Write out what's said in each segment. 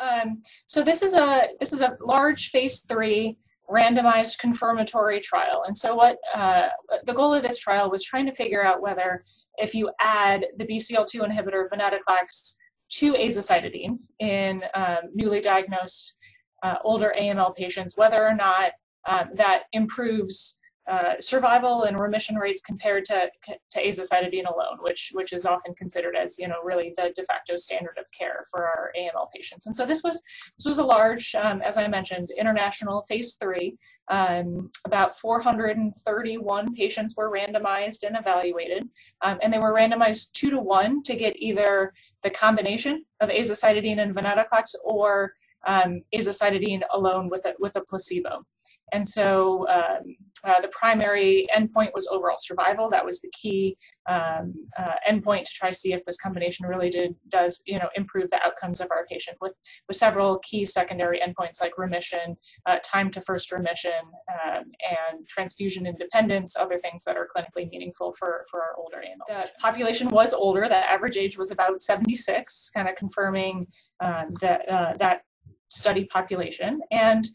Um, so this is a this is a large phase three randomized confirmatory trial. And so what uh, the goal of this trial was trying to figure out whether if you add the BCL2 inhibitor venetoclax to azacitidine in um, newly diagnosed uh, older AML patients, whether or not um, that improves uh, survival and remission rates compared to, to azacitidine alone, which which is often considered as you know really the de facto standard of care for our AML patients. And so this was this was a large, um, as I mentioned, international phase three. Um, about 431 patients were randomized and evaluated, um, and they were randomized two to one to get either the combination of azacitidine and venetoclax or um, azacitidine alone with a, with a placebo. And so um, uh, the primary endpoint was overall survival. That was the key um, uh, endpoint to try to see if this combination really did does you know improve the outcomes of our patient with with several key secondary endpoints like remission, uh, time to first remission, um, and transfusion independence, other things that are clinically meaningful for for our older AML. The population was older. The average age was about 76, kind of confirming um, that uh, that study population and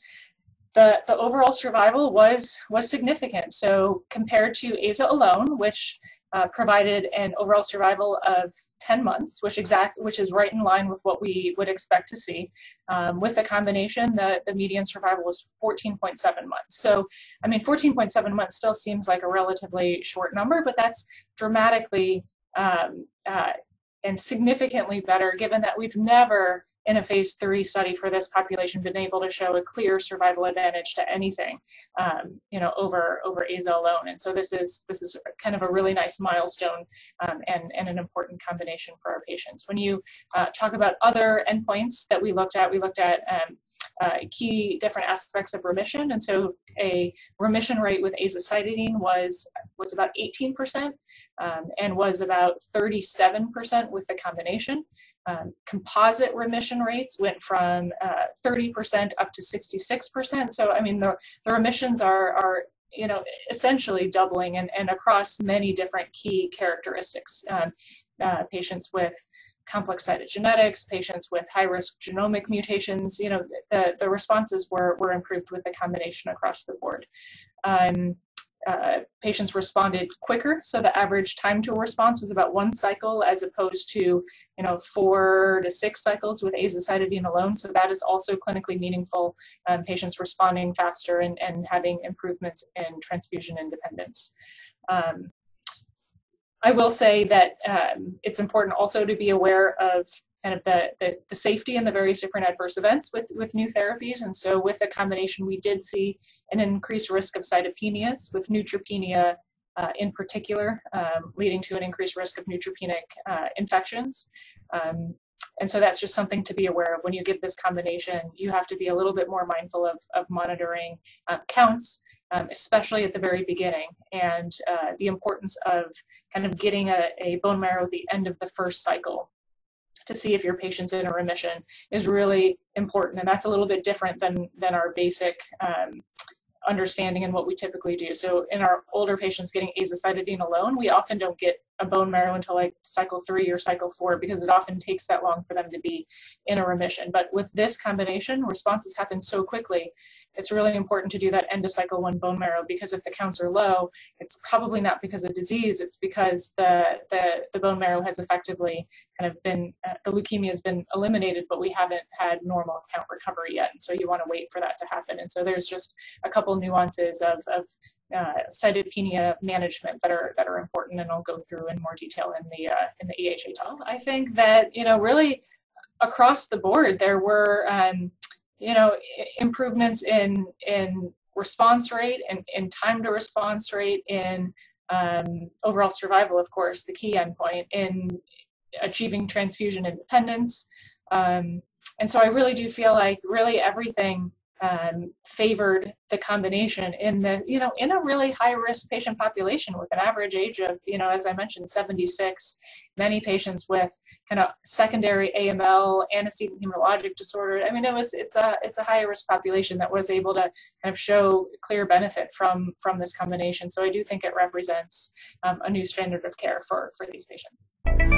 the, the overall survival was was significant. So compared to AZA alone, which uh, provided an overall survival of 10 months, which exact which is right in line with what we would expect to see. Um, with the combination, the, the median survival was 14.7 months. So, I mean, 14.7 months still seems like a relatively short number, but that's dramatically um, uh, and significantly better given that we've never in a phase three study for this population been able to show a clear survival advantage to anything, um, you know, over over AZA alone. And so this is this is kind of a really nice milestone um, and and an important combination for our patients. When you uh, talk about other endpoints that we looked at, we looked at um, uh, key different aspects of remission. And so a remission rate with azacitidine was was about 18% um, and was about 37% with the combination. Um, composite remission rates went from uh, 30% up to 66%. So, I mean, the, the remissions are, are you know, essentially doubling and, and across many different key characteristics. Um, uh, patients with complex cytogenetics, patients with high risk genomic mutations, you know, the, the responses were, were improved with the combination across the board. Um, uh, patients responded quicker, so the average time to response was about one cycle as opposed to, you know, four to six cycles with azacitidine alone. So that is also clinically meaningful. Um, patients responding faster and, and having improvements in transfusion independence. Um, I will say that um, it's important also to be aware of kind of the, the, the, safety and the various different adverse events with, with new therapies. And so with the combination, we did see an increased risk of cytopenias with neutropenia uh, in particular, um, leading to an increased risk of neutropenic uh, infections. Um, and so that's just something to be aware of. When you give this combination, you have to be a little bit more mindful of, of monitoring um, counts, um, especially at the very beginning, and uh, the importance of kind of getting a, a bone marrow at the end of the first cycle to see if your patient's in a remission is really important. And that's a little bit different than, than our basic um, understanding and what we typically do. So in our older patients getting azacitidine alone, we often don't get a bone marrow until like cycle three or cycle four because it often takes that long for them to be in a remission. But with this combination, responses happen so quickly. It's really important to do that end of cycle one bone marrow because if the counts are low, it's probably not because of disease. It's because the the, the bone marrow has effectively kind of been uh, the leukemia has been eliminated, but we haven't had normal count recovery yet. And so you want to wait for that to happen. And so there's just a couple nuances of of uh, cytopenia management that are that are important, and I'll go through in more detail in the uh, in the EHA talk. I think that you know really across the board there were um, you know improvements in in response rate and in time to response rate in um, overall survival, of course, the key endpoint in achieving transfusion independence. Um, and so I really do feel like really everything um, favored the combination in the you know in a really high risk patient population with an average age of you know as i mentioned 76 many patients with kind of secondary aml antecedent hematologic disorder. I mean it was it's a it's a high risk population that was able to kind of show clear benefit from from this combination. So i do think it represents um, a new standard of care for for these patients